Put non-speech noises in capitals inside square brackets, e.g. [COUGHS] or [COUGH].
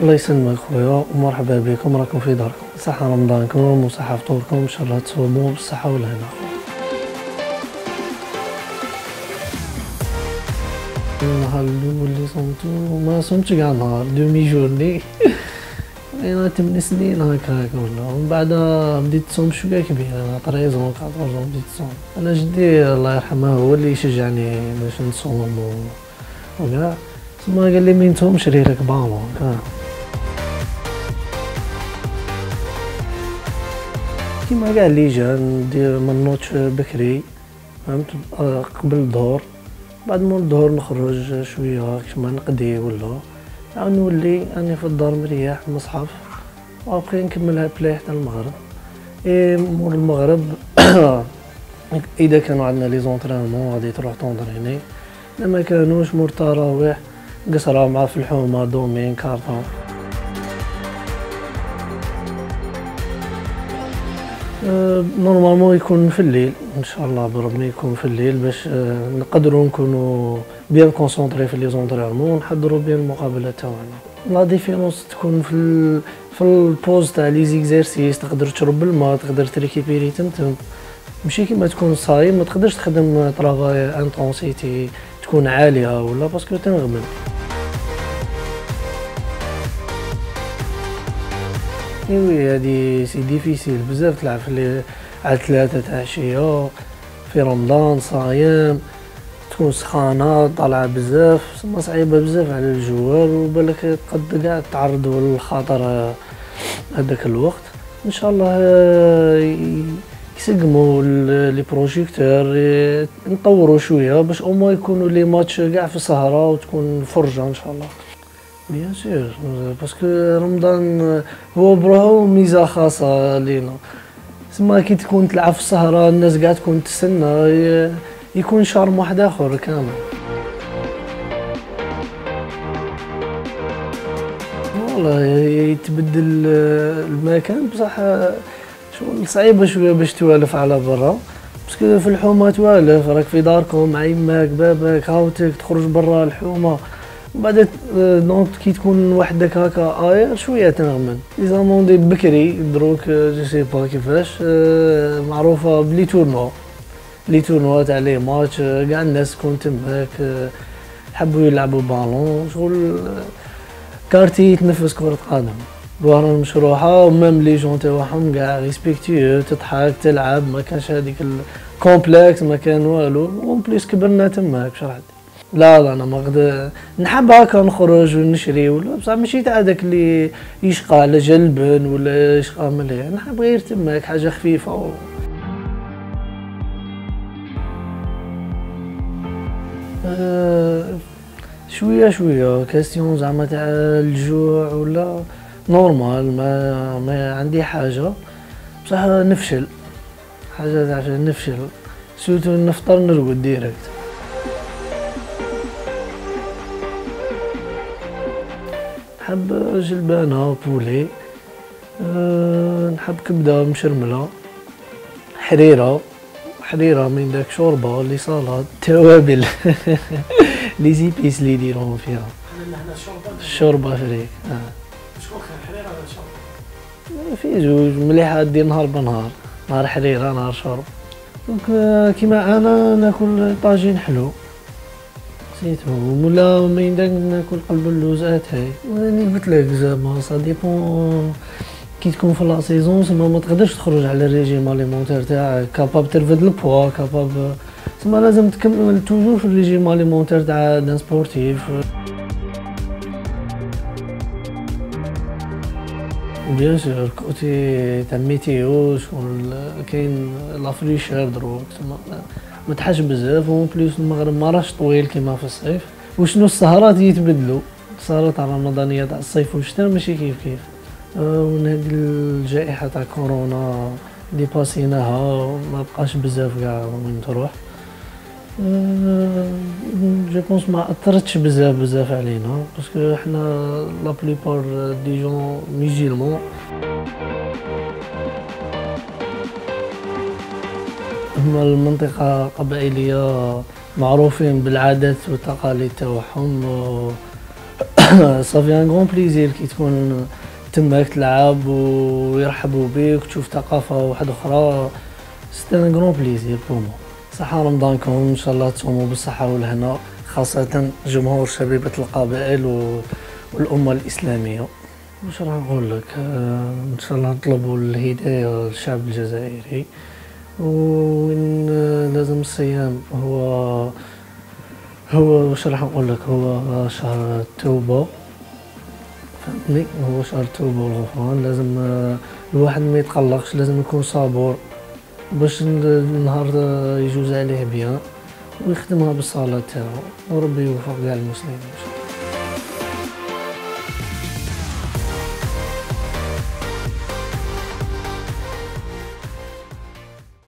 الله يسلمك خويا ومرحبا بكم راكم في داركم. صحة رمضانكم وصحة فطوركم ان شاء الله تصوموا بالصحة والهنا. النهار الأول اللي صمتو ما صمتش كاع نهار demi-journée. [LAUGHS] أنا ثمان سنين هكا هكا ولا. ومن بعد بديت تصوم شوية كبير أنا 13 ans 14 ans بديت تصوم. أنا جدي الله يرحمه هو اللي يشجعني باش نصوم وكاع. ثم قال لي مين تصومش ريرك بامون هكا. كيما كاع اللي جا ندير ما نوضش بكري فهمت؟ آه، قبل الظهر. بعد مول الظهر نخرج شوية كيما نقضي ولا. عاود نولي راني في الدار مريح مصحف وابخي نكملها play حتى المغرب. إي مور المغرب [COUGHS] إذا كانوا عندنا les entraînements غادي تروح ت entraîner لما كانوش مور التراويح قصرة مع في الحومة دومين كارطون. normalement يكون في الليل إن شاء الله بربي يكون في الليل باش أه، نقدروا نكونوا bien concentrés في les entraînements ونحضروا bien المقابله تاعنا. la différence تكون في ال... في ال pause تاع les exercices تقدر تشرب الماء تقدر ت récupérer تمتم ماشي كيما تكون صايم ما تقدرش تخدم travail intensité تكون عالية ولا parce que تنغمل. et oui هادي c'est difficile بزاف تلعب في على ثلاثة تاع عشية في رمضان صايم تكون سخانة طالعة بزاف سما صعيبة بزاف على ال joueur وبالك تقد قاع تعرضوا للخطر هذاك الوقت. إن شاء الله يسقموا les projecteurs نطوروا شوية باش أو يكونوا les matchs كاع في السهرة وتكون فرجة إن شاء الله. bien sûr parce que رمضان هو بروحو ميزه خاصة لينا. سما كي تكون تلعب في السهره الناس قاع تكون تستنى يكون charme واحد آخر كامل. والله يتبدل المكان. بصح شغل صعيبة شوية باش توالف على برا. parce que في الحومة توالف. راك في داركم مع يماك باباك هاوتك تخرج برا الحومة. بعد donc كي تكون وحدك هكا غير شوية تنغمن. les Amandiers بكري دروك je sais pas كيفاش معروفة ب les tournois les tournois تاع les matchs كاع الناس تكون تماك يحبوا يلعبوا بالون شغل quartier يتنفس كرة قدم. بوهران مشروحة و même les gens تاعهم كاع respectueux تضحك تلعب ما كانش هذيك ال complexe ما كان والو. en plus كبرنا تماك شرحت. لا لا أنا ما غدا نحب هكا نخرج ونشري ولا بصح ماشي تاع داك اللي يشقى على جلبن ولا يشقى مليح نحب غير تماك حاجة خفيفة و... أه شوية شوية question زعما تاع الجوع ولا normal ما ما عندي حاجة. بصح نفشل حاجة تاع نفشل surtout نفطر نرقد direct نحب جلبانة بولي أه نحب كبدة مشرملة حريرة حريرة من داك شوربة les salades توابل. [LAUGHS] les épices اللي يديروهم فيها. الشوربة فريك شكون حريرة ولا شوربة؟ في جوج مليحة دير نهار بنهار نهار حريرة نهار شوربة donc كيما أنا ناكل طاجين حلو. surtout ولا ما ينداك ناكل قلب اللوزات هاي. راني قلت لك زعما ça dépend كي تكون في la saison سما ما تقدرش تخرج على ال régime alimentaire تاعك. كاباب ترفد البوا كاباب سما لازم تكمل toujours في ال régime alimentaire تاع d'un sportif bien sûr côté تاع météo شغل كاين la fraîcheur دروك ما تحش بزاف و plus المغرب ما راهش طويل كيما في الصيف. وشنو السهرات يتبدلوا السهرات الرمضانية تاع الصيف والشتاء ماشي كيف كيف. من هذه الجائحة تاع كورونا اللي باسيناها ما بقاش بزاف كاع وين تروح. je pense ما أثرتش بزاف بزاف علينا parce que حنا la plupart des gens musulmans هما المنطقة قبائلية معروفين بالعادات والتقاليد تاعهم. [CLEARS THROAT] ça fait un grand plaisir كي تكون تماك تلعب ويرحبوا بك وتشوف ثقافة واحدة أخرى. c'est un grand plaisir pour moi صحة رمضانكم. إن شاء الله تصوموا بالصحة والهنا خاصة جمهور شبيبة القبائل والأمة الإسلامية. واش راح نقول لك؟ إن شاء الله نطلبوا الهداية للشعب الجزائري. وين لازم الصيام هو هو واش راح نقول لك هو شهر التوبة فهمتني؟ هو شهر التوبة والغفران لازم الواحد ما يتقلقش لازم يكون صابر باش النهار يجوز عليه بيان ويخدمها بالصلاة تاعو. وربي يوفق كاع المسلمين